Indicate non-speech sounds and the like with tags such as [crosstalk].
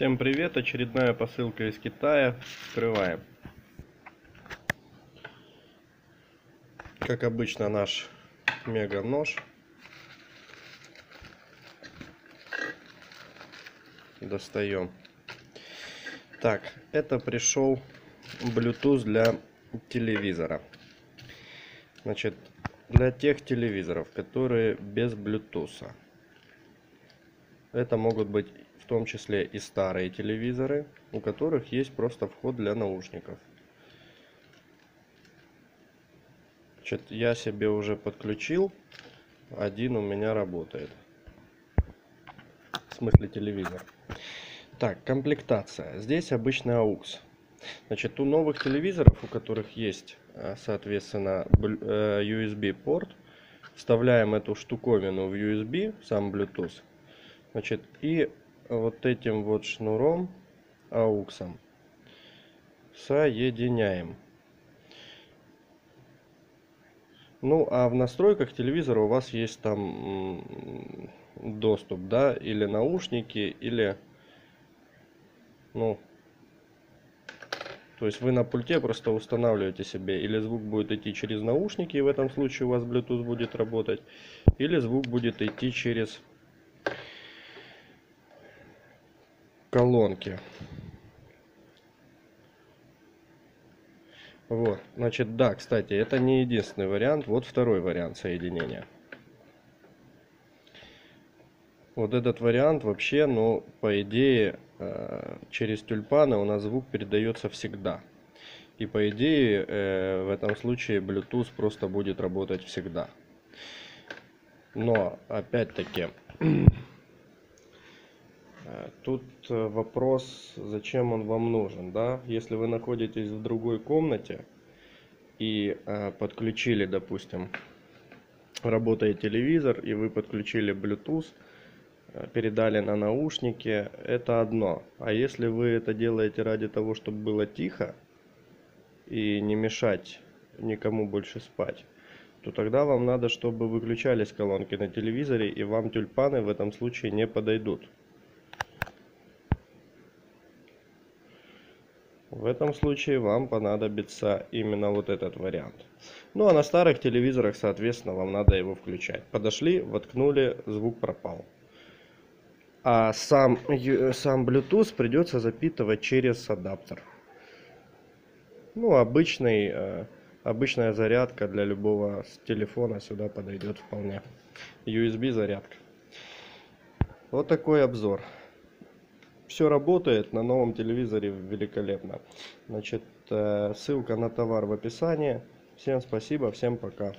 Всем привет! Очередная посылка из Китая. Вскрываем. Как обычно наш мега нож. Достаем. Так, это пришел Bluetooth для телевизора. Значит, для тех телевизоров, которые без Bluetooth. Это могут быть в том числе и старые телевизоры, у которых есть просто вход для наушников. Значит, я себе уже подключил, один у меня работает. В смысле телевизор. Так, комплектация. Здесь обычный AUX. Значит, у новых телевизоров, у которых есть, э, соответственно, э, порт, вставляем эту штуковину в USB, сам Bluetooth, Значит, и вот этим вот шнуром ауксом соединяем. Ну, а в настройках телевизора у вас есть там доступ, да, или наушники, или, ну, то есть вы на пульте просто устанавливаете себе, или звук будет идти через наушники, и в этом случае у вас Bluetooth будет работать, или звук будет идти через колонки. Вот, значит, да, кстати, это не единственный вариант. Вот второй вариант соединения. Вот этот вариант вообще, ну, по идее, э, через тюльпаны у нас звук передается всегда. И по идее, э, в этом случае Bluetooth просто будет работать всегда. Но, опять-таки, [clears throat] тут э, вопрос, зачем он вам нужен, да? Если вы находитесь в другой комнате и э, подключили, допустим, работает телевизор, и вы подключили Bluetooth, передали на наушники, это одно. А если вы это делаете ради того, чтобы было тихо и не мешать никому больше спать, то тогда вам надо, чтобы выключались колонки на телевизоре, и вам тюльпаны в этом случае не подойдут. В этом случае вам понадобится именно вот этот вариант. Ну а на старых телевизорах, соответственно, вам надо его включать. Подошли, воткнули, звук пропал. А сам, сам Bluetooth придется запитывать через адаптер. Ну, обычный, э, обычная зарядка для любого телефона сюда подойдет вполне. USB зарядка. Вот такой обзор все работает на новом телевизоре великолепно. Значит, э, ссылка на товар в описании. Всем спасибо, всем пока.